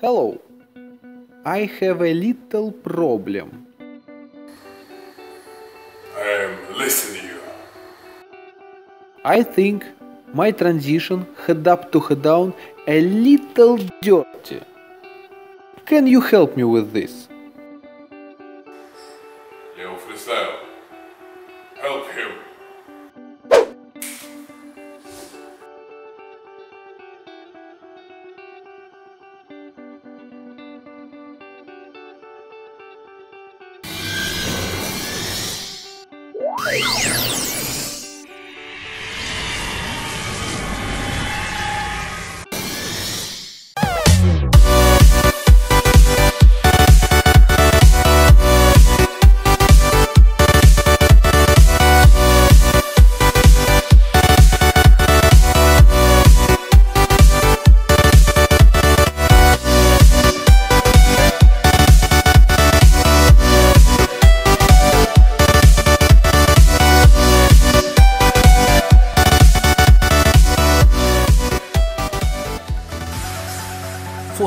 Hello. I have a little problem. I am listening you. I think my transition head up to head down a little dirty. Can you help me with this? Bye.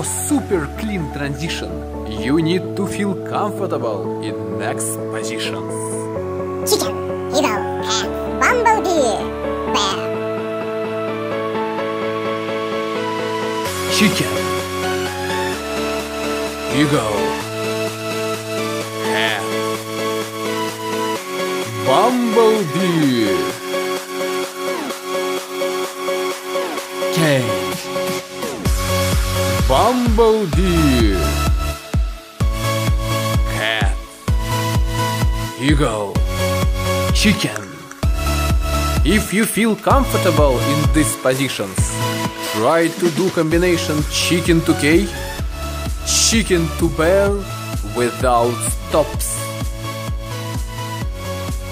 For super clean transition, you need to feel comfortable in next positions. Chicken, Eagle, Cat, Bumblebee, Bear. Chicken. Eagle. Bumblebee. Cage. Bumblebee. Cat. Eagle. Chicken. If you feel comfortable in these positions, try to do combination chicken to K, chicken to bear without stops.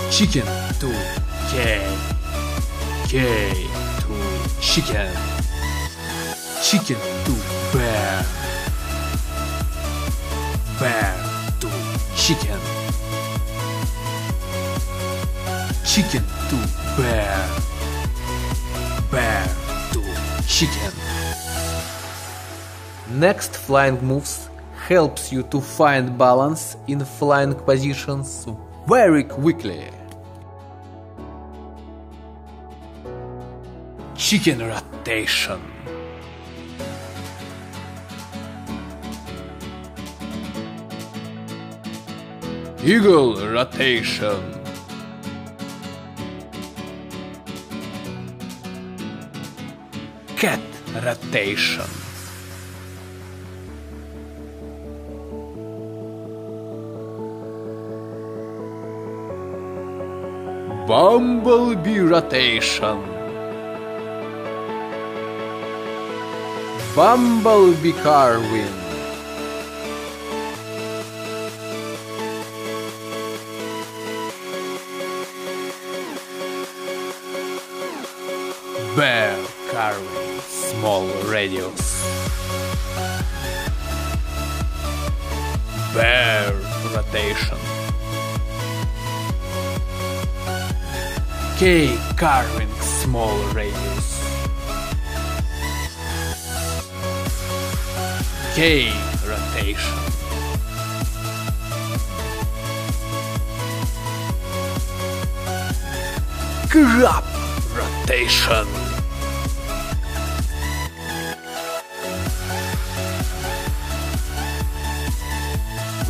Chicken to K, K to chicken, chicken to bear, bear to chicken, chicken to bear, bear to chicken. Next flying moves helps you to find balance in flying positions very quickly. Chicken rotation. Eagle rotation. Cat rotation. Bumblebee rotation. Bumblebee carving. Bear carving, small radius. Bear rotation. K carving, small radius. K rotation. Crop rotation.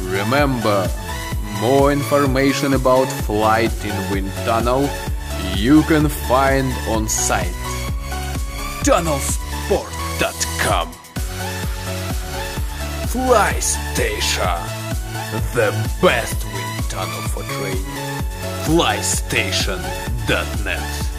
Remember, more information about flight in wind tunnel you can find on site tunnelsport.com. Fly Station, the best wind tunnel for training. Flystation.net